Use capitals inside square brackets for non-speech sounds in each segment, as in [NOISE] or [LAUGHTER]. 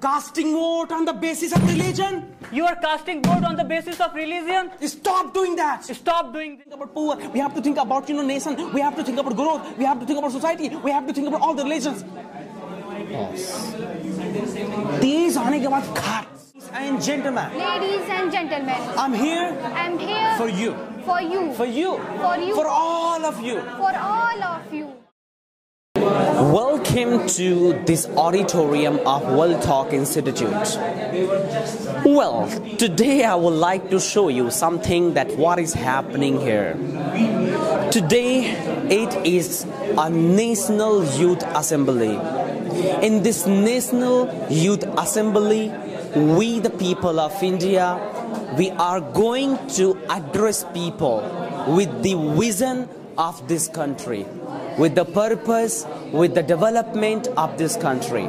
casting vote on the basis of religion. You are casting vote on the basis of religion? Stop doing that. Stop doing Think about poor. We have to think about you know nation. We have to think about growth. We have to think about society. We have to think about all the religions. These आने के बाद खाट. And gentlemen, Ladies and gentlemen, I'm here I'm here for you, for you, for you, For you. for all of you. for all of you. Welcome to this auditorium of WellTalk Institute. Well, today I would like to show you something that what is happening here. Today it is a National Youth Assembly. In this National Youth Assembly, we the people of India, we are going to address people with the vision of this country, with the purpose, with the development of this country.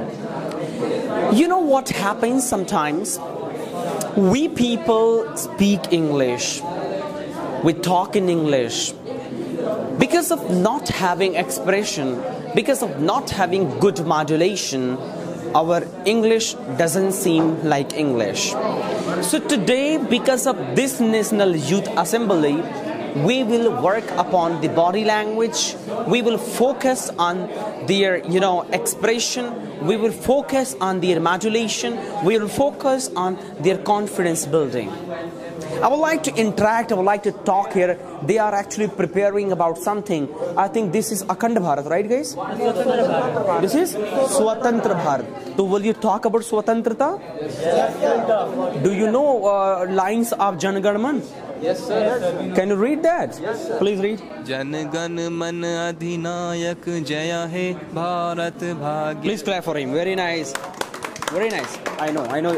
You know what happens sometimes? We people speak English, we talk in English. Because of not having expression, because of not having good modulation, our English doesn't seem like English. So today, because of this National Youth Assembly, we will work upon the body language. We will focus on their, you know, expression. We will focus on their modulation. We will focus on their confidence building. I would like to interact, I would like to talk here. They are actually preparing about something. I think this is Akhand Bharat, right guys? This is Swatantra Bharat. So will you talk about Swatantrata? Do you know uh, lines of Janagarman? Yes, sir. Can you read that? Please read. जनगण मन अधिनायक जय हे भारत भाग्य Please clap for him. Very nice. Very nice. I know, I know.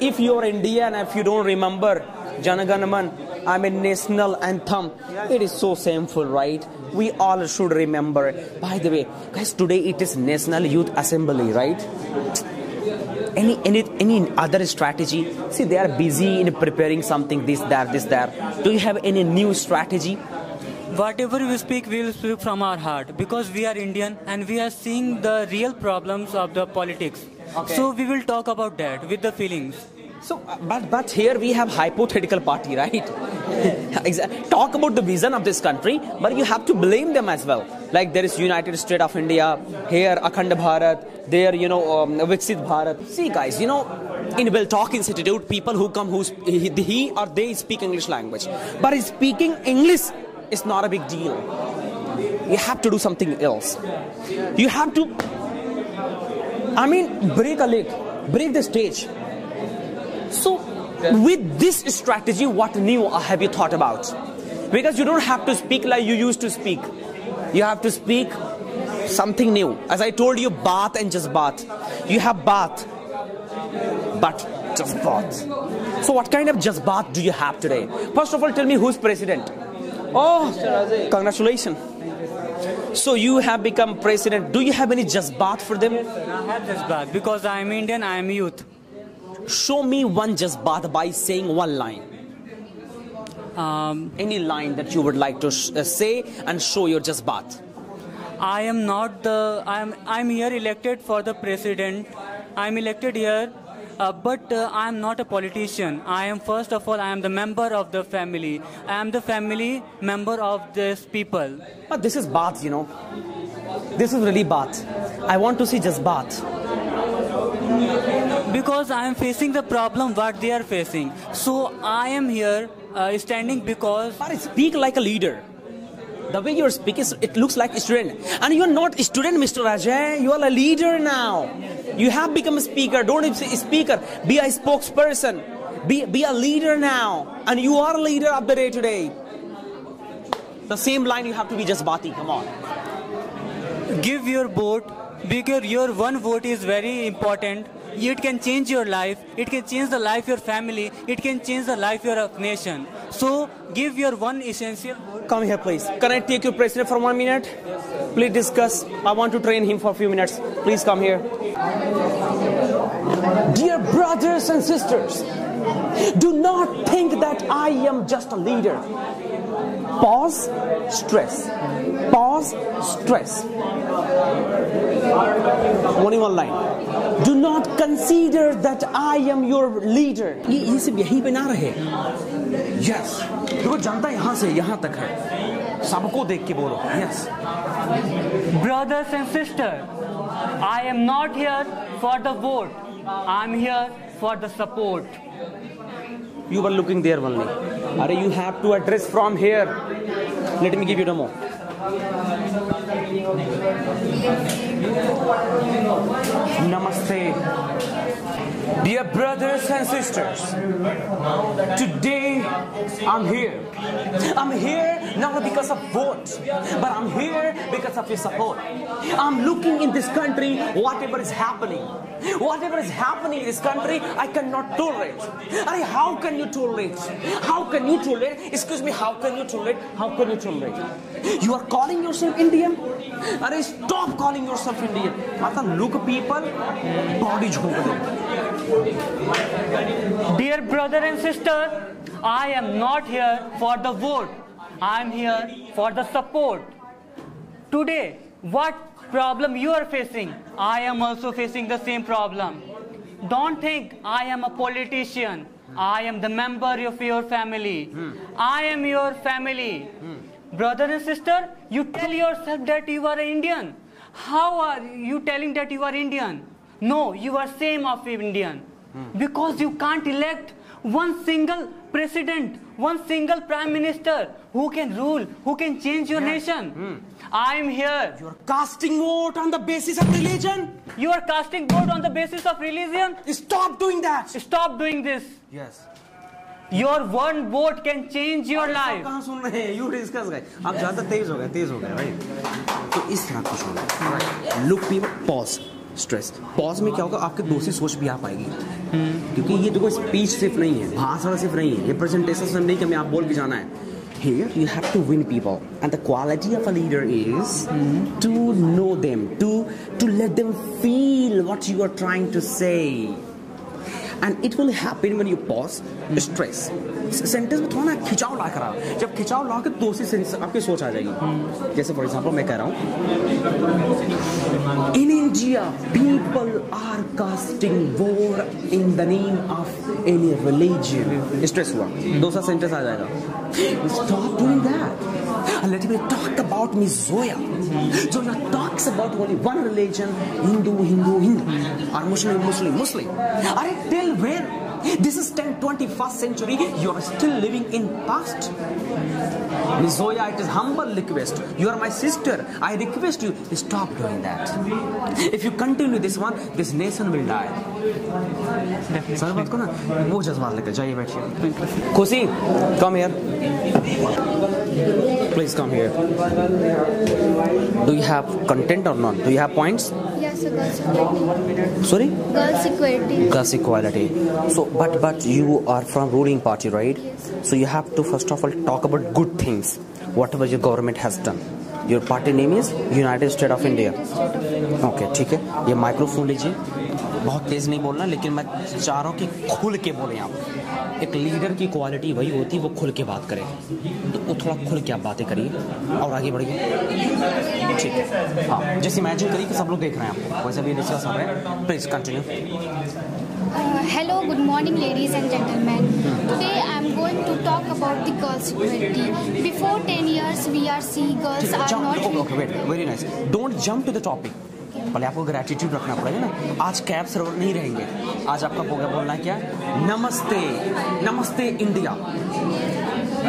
If you're Indian, if you don't remember Janaganaman, I mean national anthem, it is so shameful, right? We all should remember. By the way, guys, today it is National Youth Assembly, right? Any, any any other strategy? See, they are busy in preparing something, this, that, this, that. Do you have any new strategy? Whatever we speak, we will speak from our heart because we are Indian and we are seeing the real problems of the politics. Okay. So we will talk about that with the feelings. So, uh, but but here we have hypothetical party, right? [LAUGHS] Talk about the vision of this country, but you have to blame them as well. Like there is United State of India, here Akhand Bharat, there you know um, Viksit Bharat. See, guys, you know. In WellTalk Institute, people who come who he, he or they speak English language, but speaking English is not a big deal. You have to do something else. You have to. I mean, break a leg, break the stage. So, with this strategy, what new have you thought about? Because you don't have to speak like you used to speak. You have to speak something new. As I told you, bath and just bath. You have bath, but just bath. So, what kind of just bath do you have today? First of all, tell me who's president. Oh, congratulations. So you have become president. Do you have any just bath for them? I have back because I am Indian, I am youth. Show me one just bath by saying one line. Um, Any line that you would like to sh- uh, say and show your just bath. I am not the. I am. I am here elected for the president. I am elected here, uh, but uh, I am not a politician. I am first of all. I am the member of the family. I am the family member of this people. But this is bath, you know. This is really bath. I want to see just bath. Because I am facing the problem what they are facing. So I am here uh, standing because But speak like a leader. The way you're speaking, it looks like a student. And you're not a student, Mr. Ajay. You are a leader now. You have become a speaker. Don't be a speaker. Be a spokesperson. Be, be a leader now. And you are a leader of the day today. The same line you have to be just Bati. Come on. give your vote because your one vote is very important. It can change your life. It can change the life of your family. It can change the life of your nation. So give your one essential vote. Come here, please. Can I take your president for one minute? Please discuss. I want to train him for a few minutes. Please come here. Dear brothers and sisters, do not think that I am just a leader. Pause, stress. Pause, stress. Only one line. Do not consider that I am your leader ये ये सब यहीं पे ना रहे। Yes yes. देखो जनता यहाँ से यहाँ तक है। सबको देख के बोलो। Yes brothers and sister I am not here for the vote I am here for the support you were looking there only. are you have to address from here. Let me give you demo Namaste. Dear brothers and sisters, today I'm here. I'm here not because of vote, but I'm here because of your support. I'm looking in this country, whatever is happening. Whatever is happening in this country, I cannot tolerate. How can you tolerate? How can you tolerate? Excuse me, how can you tolerate? How can you tolerate? You are calling yourself Indian? Are stop calling yourself Indian. मतलब look people, body झोंक दो. Dear brother and sister, I am not here for the vote. I am here for the support. Today, what problem you are facing, I am also facing the same problem. Don't think I am a politician. I am the member of your family. I am your family. Brother and sister, you tell yourself that you are Indian. How are you telling that you are Indian? No, you are same of Indian. Hmm. Because you can't elect one single president, one single prime minister who can rule, who can change your nation. Hmm. I am here. You're casting vote on the basis of religion. You are casting vote on the basis of religion. Stop doing that. Stop doing this. Yes. Your one vote can change your life. कहाँ सुन रहे हैं? You discuss गए आप ज़्यादा तेज हो गए तेज हो गए राइट तो इस तरह कुछ होगा look people pause stress pause में क्या होगा? आपके दूसरी सोच भी आ पाएगी। क्योंकि ये देखो स्पीच सिर्फ़ नहीं है भाषण सिर्फ़ नहीं है रिप्रेजेंटेशन सिर्फ़ नहीं कि हमें आप बोल के जाना है। Here you have to win people, and the quality of a leader is to know them, to to let them feel what you are trying to say. And it will happen when you pause stress sentence में थोड़ा ना खिंचाव ला करा। जब खिंचाव ला के दूसरी sense आपकी सोच आ जाएगी। जैसे फॉर एग्ज़ाम्पल मैं कह रहा हूँ in India people are casting war in the name of any religion stress हुआ। दूसरा सेंटेंस आ जाएगा। Stop doing that let me talk about Miss Zoya. Zoya talks about only one religion, Hindu, Hindu, Hindu, or Muslim, Muslim, Muslim. Are till when? This is 10, 21st century. You are still living in past. Miss Zoya, it is humble request. You are my sister. I request you, stop doing that. If you continue this one, this nation will die. Sir बात को ना वो जज्बात लेकर जाइए बैठिए खुशी come here please come here do you have content or not do you have points Sir, girls equality. Girls equality. so but but you are from ruling party right Yes. so you have to first of all talk about good things whatever your government has done your party name is united states of india. Okay ठीक है ये microphone लीजिए बहुत तेज नहीं बोलना लेकिन मैं चाह रहा हूँ कि खुल के बोले आप एक लीडर की क्वालिटी वही होती है वो खुल के बात करे। तो वो थोड़ा खुल के आप बातें करिए और आगे बढ़िए। ठीक है। हाँ जैसे इमेजिन करिए कि सब लोग देख रहे हैं आपको। वैसे भी डिस्कस हो रहा है। Please continue hello, good morning, ladies and gentlemen. Today I am going to talk about the girls' equality. Before 10 years, we are seeing girls are not. Okay very nice don't jump to the topic पहले आपको gratitude रखना पड़ेगा ना। आज cab server नहीं रहेंगे। आज आपका प्रोग्राम बोलना क्या। नमस्ते। नमस्ते India.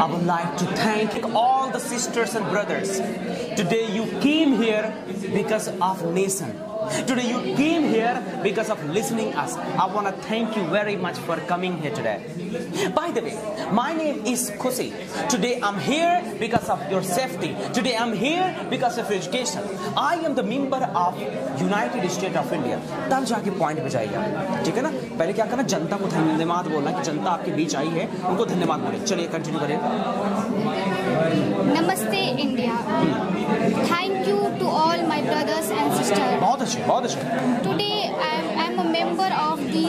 I would like to thank all the sisters and brothers today you came here because of nation Today you came here because of listening us. I want to thank you very much for coming here today. By the way, my name is Kusi. Today I'm here because of your safety. Today I'm here because of education. I am the member of United States of India. तब जाके point पे जाएगा ठीक है ना पहले क्या करना जनता को धन्यवाद बोलना कि जनता आपके बीच आई है उनको धन्यवाद बोले चलिए कंटिन्यू करिए Namaste, India. Thank to all my brothers and sisters. बहुत अच्छे बहुत अच्छे Today I am, I am a member of the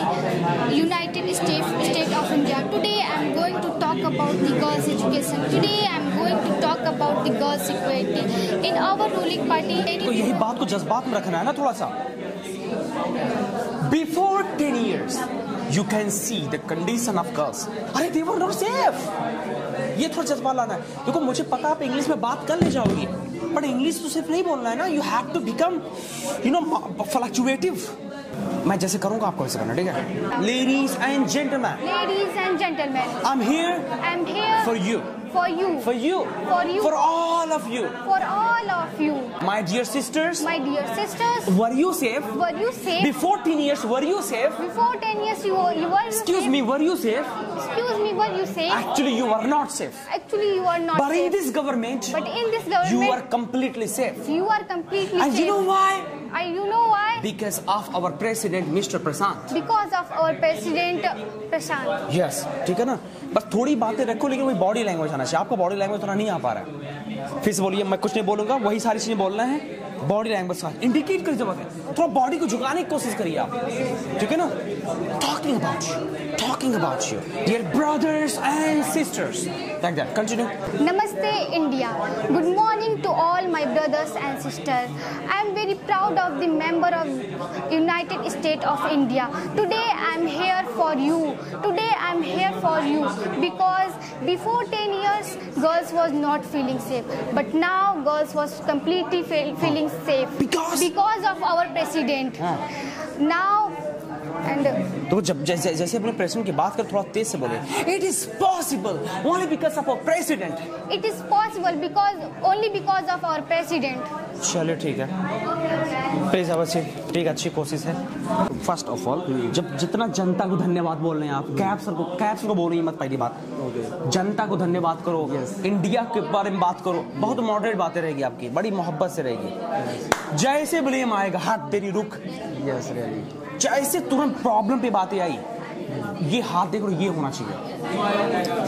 United States State of India. Today I am going to talk about the girls' education. Today I am going to talk about the girls' equality. In our ruling party, तो यही बात को जज्बात में रखना है ना थोड़ा सा Before 10 years, you can see the condition of girls. अरे they were not safe. ये थोड़ा जज्बा लाना है देखो मुझे पता आप इंग्लिश में बात कर ले जाओगी बट इंग्लिश तो सिर्फ़ नहीं बोलना है ना you have to become you know fluctuative मैं जैसे करूँगा आपको वैसे करना ठीक है? Ladies and gentleman ladies and gentleman I am here I am here for you. for you, for you For you. for all of you for all of you. my dear sisters My dear sisters, were you safe were you safe? before 10 years were you safe Before 10 years, you were, you were you excuse safe? me were you safe Excuse me, were you safe? actually you were not safe Actually, you are not but safe. in this government but in this you government, are completely safe you are completely and safe. you know why I, you know why? because of our president mr prasant Because of our president, Prashant. Yes ठीक है ना बस थोड़ी बातें रखो, लेकिन वही body language आना चाहिए। आपका बॉडी लैंग्वेज थोड़ा नहीं आ पा रहा है। फिर से बोलिए, मैं कुछ नहीं बोलूँगा, वही सारी चीज़ें बोलना है। बॉडी लैंग्वेज का इंडिकेट करिए जब थोड़ा बॉडी को झुकाने की कोशिश करिए आप। ठीक है ना? Talking about you talking about you dear brothers and sisters Thank you. Continue. Namaste, India. Good morning to all my brothers and sisters. I am very proud of the member of United States of India. Today I am here for you. Today I am here for you because before 10 years girls was not feeling safe but now girls was completely feeling safe because, because of our president. Yeah. Now and तो जब जैसे जैसे अपने president की बात कर थोड़ा तेज से बोले it is possible only because of our president it is possible because only because of our president. चलिए ठीक है। प्लीज़ अच्छी ठीक अच्छी कोशिश है। फ़र्स्ट ऑफ़ ऑल जब जितना जनता को धन्यवाद बोल रहे हैं आप कैब सर को कैब सर को बोल रही मत पहली बात। जनता को धन्यवाद करो। इंडिया के बारे में बात करो। बहुत मॉडरेट बातें रहेगी आपकी बड़ी मोहब्बत से रहेगी। जैसे ब्लेम आएगा हाथ तेरी रुक Yes, really. जैसे तुरंत प्रॉब्लम पे बातें आई ये हाथ देखो ये होना चाहिए।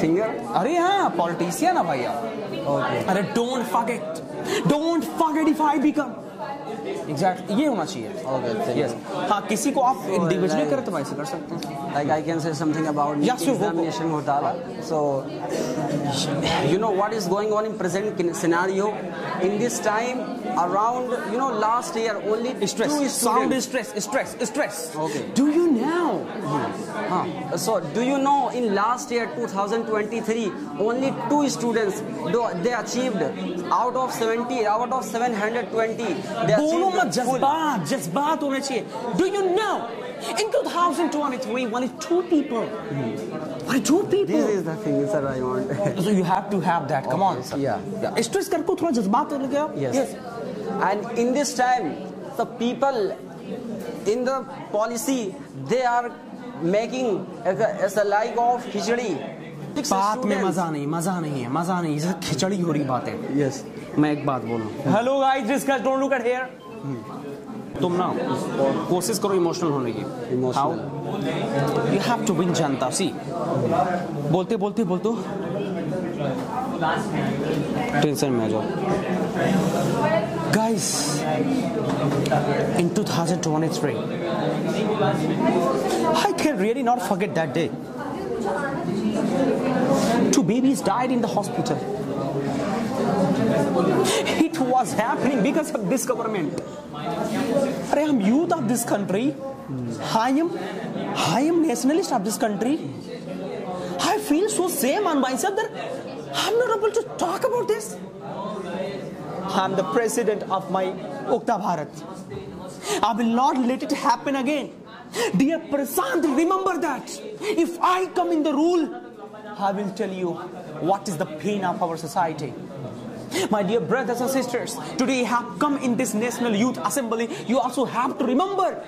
Finger? अरे हाँ पॉलिटिशियन है भाई आप। अरे don't forget don't fuck it if become exact ये होना चाहिए। यस हाँ किसी को आप इंडिविजुअली करें तो वैसे कर सकते हैं। Like I can say something about examination होता है so you know what is going on in present scenario in this time scenario? In this time, around you know last year only stress two sound is students. stress stress stress Okay. do you know हाँ So do you know in last year 2023 only two students though they achieved out of 70 out of 720 they बोलो मत achieved full. जज्बात जज्बात होने चाहिए do you know in 2023 only two people only two people This is the thing sir I want. so you have to have that come on sir Yeah. stress करको थोड़ा जज्बात हो गया Yes. And in this time, the people in the policy they are making as a, as a like of khichdi. बात में मज़ा नहीं मज़ा नहीं है मज़ा नहीं जैसे खिचड़ी हो रही बात। है Yes. मैं एक बात बोलूँ। Hello guys discuss don't look at here तुम ना कोशिश करो इमोशनल होने की। Emotional. You have to win जनता सी बोलते बोलते बोलते। टेंशन में आ जाओ। Guys, in 2023, I can really not forget that day. Two babies died in the hospital. It was happening because of this government. I am youth of this country. I am, I am nationalist of this country. I feel so same on myself that I'm not able to talk about this. I'm the president of my Ukta Bharat. I will not let it happen again. Dear Prasant, remember that. If I come in the rule, I will tell you what is the pain of our society. My dear brothers and sisters, today you have come in this National Youth Assembly. You also have to remember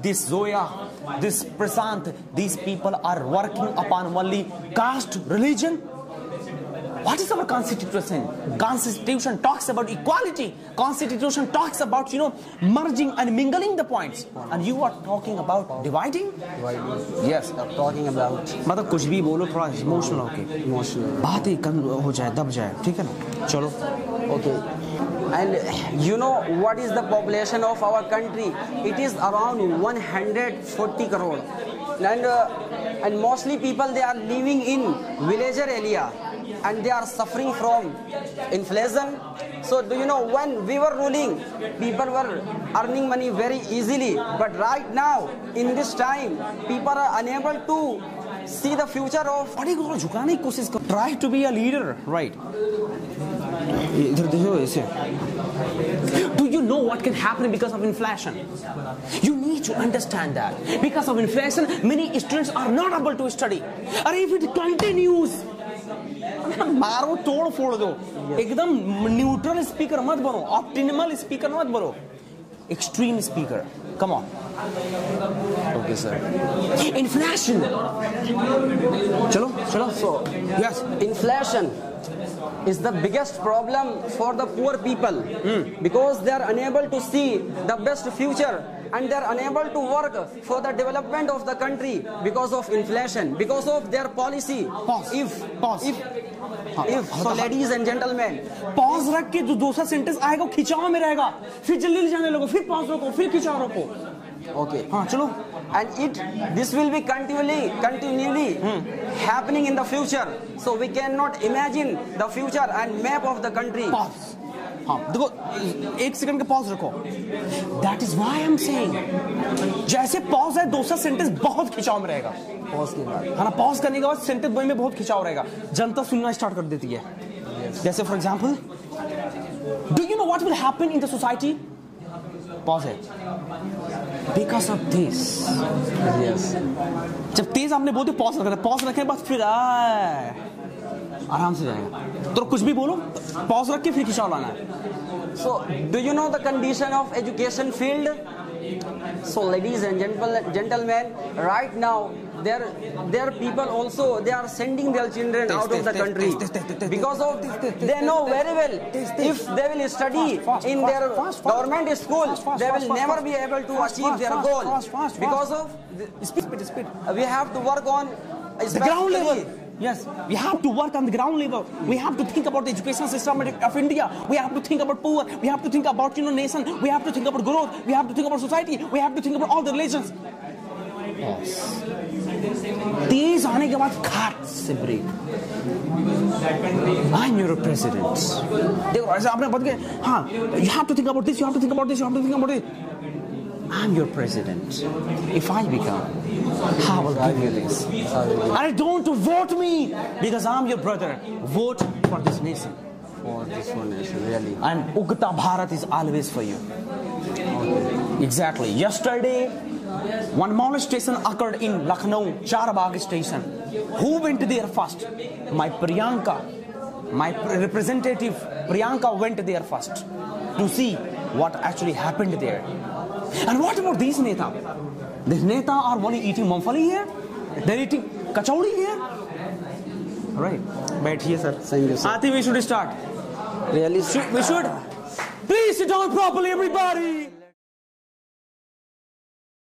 this Zoya, this Prasant, these people are working upon only caste, religion, what is our constitution? Constitution talks about equality. Constitution talks about, you know, merging and mingling the points. And you are talking about dividing? Yes. I'm talking about मतलब कुछ भी बोलो थोड़ा emotional होके emotional. बात ही कम हो जाए दब जाए ठीक है ना चलो Okay. And you know what is the population of our country? It is around 140 crore. And uh, and mostly people they are living in villager area and they are suffering from inflation So do you know when we were ruling, people were earning money very easily. But right now, in this time, people are unable to see the future of body को झुकाने की कोशिश कर try to be a leader right इधर देखो ऐसे Do you know what can happen because of inflation? You need to understand that. Because of inflation, many students are not able to study. And if it continues, मारो तोड़ फोड़ दो एकदम neutral speaker मत बनो ऑप्टिमल स्पीकर मत बनो extreme speaker come on okay sir inflation चलो चलो so yes inflation is the biggest problem for the poor people mm. because they are unable to see the best future and they are unable to work for the development of the country because of inflation because of their policy Pause. if Pause. if if so ladies and gentlemen pause रख के जो दूसरा sentence आएगा वो खिंचाव में रहेगा फिर जल्दी जल्दी जाने लगो फिर पॉज रखो फिर खिंचाव रखो okay हाँ चलो and it this will be continually continually happening in the future so we cannot imagine the future and map of the country pause हाँ देखो एक सेकंड का पॉज रखो। That is I am saying जैसे pause है दूसरा sentence बहुत खिंचाव में रहेगा। Pause के बाद। है ना पॉज करने के बाद सेंटेंस में बहुत खिंचाव रहेगा। जनता सुनना स्टार्ट कर देती है। जैसे for example do you know what will happen in the society pause है। बिकॉज़ ऑफ़ दिस जब तेज आपने बोलते पॉज रखना पॉज रखने बस फिर आए, आराम से जाएगा। तो कुछ भी बोलो पॉज रख के फिर खिंचाओ लाना so do you know the condition of education field so ladies and gentleman right now there there people also they are sending their children out of the country because of they know very well if they will study in their government school they will never be able to achieve their goal because of speed speed we have to work on ground level especially- Yes, we have to work on the ground level. We have to think about the education system of India. We have to think about poor. We have to think about you know nation. We have to think about growth. We have to think about society. We have to think about all the religions. तेज आने के बाद खाट से break I am your president देखो ऐसे आपने बता गए हाँ you have to think about this you have to think about this you have to think about this I'm your president. If I become, how will I give you this? And don't vote me because I'm your brother. Vote for this nation. for this one nation really And Ugta Bharat is always for you. Exactly. Yesterday, one molestation occurred in Lucknow, Charbagh station. Who went there first? My Priyanka. My representative Priyanka went there first to see what actually happened there. And what about these neta? These neta are only eating mumfali here, they're eating kachori here. Right. But here, sir. Thank you, sir. I think we should start. Really? Should, we should. Please sit down properly, everybody.